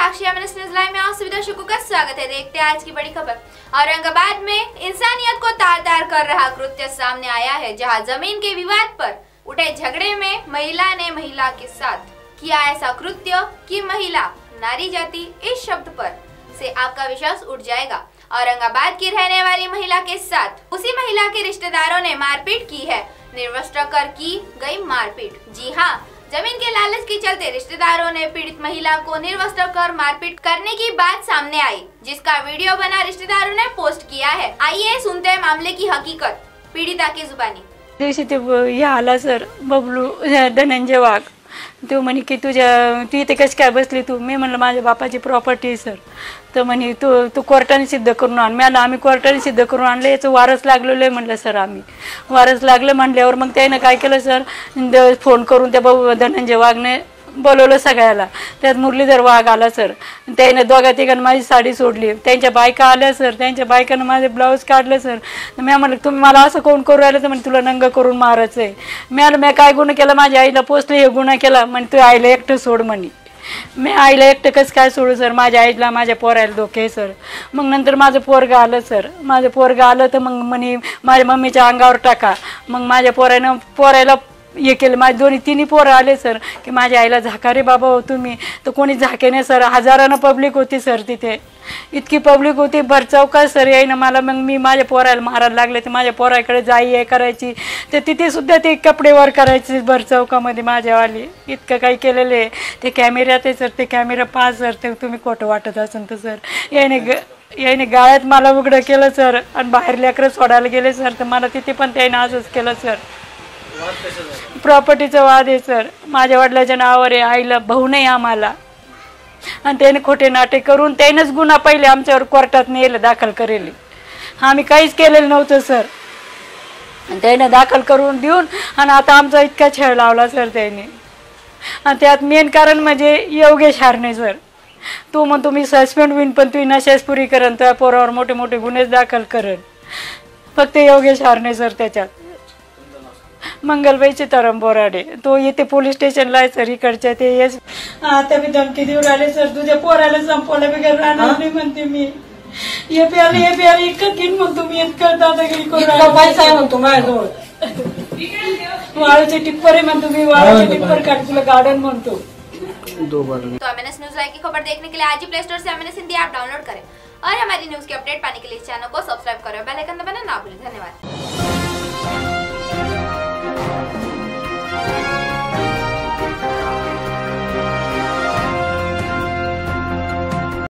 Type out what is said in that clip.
साक्षी में आप सभी दर्शकों का स्वागत है। देखते हैं आज की बड़ी खबर। औरंगाबाद में इंसानियत को तार तार कर रहा कृत्य सामने आया है, जहाँ ज़मीन के विवाद पर उठे झगड़े में महिला ने महिला के साथ किया ऐसा कृत्य कि महिला नारी जाति इस शब्द पर से आपका विश्वास उठ जाएगा। औरंगाबाद की रहने वाली महिला के साथ उसी महिला के रिश्तेदारों ने मारपीट की है। निर्वस्त्र कर की गई मारपीट। जी हाँ ज़मीन के लालच के चलते रिश्तेदारों ने पीड़ित महिला को निर्वस्त्र कर मारपीट करने की बात सामने आई, जिसका वीडियो बना रिश्तेदारों ने पोस्ट किया है। आइए सुनते हैं मामले की हकीकत, पीड़िता की जुबानी। दिवशी आला सर, बबलू धनंजय वाघ। तो म्हणे की तुझ्या तू इथे कशी काय बसली तू? मी म्हणलं माझ्या बापाची प्रॉपर्टी आहे सर तर म्हणे तू तू कोर्टाने सिद्ध करून आण. मी आम्ही कोर्टाने सिद्ध करून आणलं याचं वारस लागलेलं आहे म्हणलं सर आम्ही. वारस लागलं म्हणल्यावर मग त्यानं काय केलं सर फोन करून त्या भाऊ धनंजय वाघने बोलवलं सगळ्याला. त्यात मुरलीधर वाघ आला सर. त्याने दोघा तिघांना माझी साडी सोडली. त्यांच्या बायका आल्या सर. त्यांच्या बायकानं माझे ब्लाऊज काढले सर. तर मी म्हणलं तुम्ही मला असं कोण करू राहिलं? तर म्हणजे तुला नंग करून मारायचं आहे मी आलं मी काय गुन्हा केला? माझ्या आईला पोचले हे गुन्हा केला. म्हणजे तू आईला एकटं सोड म्हणे. मी आईला एकटं कसं काय सोडू सर? माझ्या आईला माझ्या पोरायला धोके सर. मग नंतर माझं पोरगं आलं सर. माझं पोरगं आलं तर मग म्हणे माझ्या मम्मीच्या अंगावर टाका. मग माझ्या पोरानं पोरायला हे केलं. माझे दोन्ही तिन्ही पोरं आले सर की माझ्या आईला झाका रे बाबा हो तुम्ही. तर कोणी झाके नाही सर. हजारानं पब्लिक होती सर तिथे. इतकी पब्लिक होती. भर चौकात सर यायनं मला? मग मी माझ्या पोराला मारायला लागले तर माझ्या पोराकडे जाई हे करायची. तर तिथे सुद्धा ते कपडे वर करायचे भर चौकामध्ये माझ्यावाली. इतकं काही केलेलं आहे. ते कॅमेऱ्यात आहे सर ते कॅमेरा पास सर ते तुम्ही खोटं वाटत असेल तर सर. याने ग याने गाळ्यात मला उघडं केलं सर. आणि बाहेर लेकरं सोडायला गेले सर. तर मला तिथे पण त्याने असंच केलं सर. प्रॉपर्टीचा वाद आहे सर माझ्या वडिलाच्या नावावर आहे आईला भाऊ नाही आम्हाला. आणि त्याने खोटे नाटे करून त्यानेच गुन्हा पहिले आमच्यावर कोर्टात नेलं दाखल करेल. आम्ही काहीच केलेलं नव्हतं सर आणि त्याने दाखल करून देऊन आणि आता आमचा इतका छळ लावला सर त्याने. आणि त्यात मेन कारण म्हणजे योगेश हारणे सर तो म्हणतो मी सस्पेंड होईन पण तुम्ही नशाच पुरी करण त्या पोरावर मोठे मोठे गुन्हेच दाखल करण फक्त योगेश हारणे सर त्याच्यात. मंगलबाई सीताराम बोराडे. तो येते पोलीस स्टेशनला आहे सर इकडच्या ते येस. आता मी धमकी देऊन राहिले सर तुझ्या पोराला संपवलं बिगर राहणार नाही म्हणते मी. हे प्याले हे प्याले इतकं घेईन म्हणतो मी इतकं दादागिरी करून राहिलो. पैसा आहे म्हणतो माझ्याजवळ. वाळूचे टिप्पर आहे म्हणतो मी वाळूचे टिप्पर काढ तुला गार्डन म्हणतो. तो न्यूज़ लाइव की खबर देखने के लिए आज ही प्ले स्टोर से एमएनएस हिंदी ऐप डाउनलोड करें. और हमारी न्यूज़ की अपडेट पाने के लिए इस चैनल को सब्सक्राइब करें बेल आइकन दबाना ना भूलें. धन्यवाद.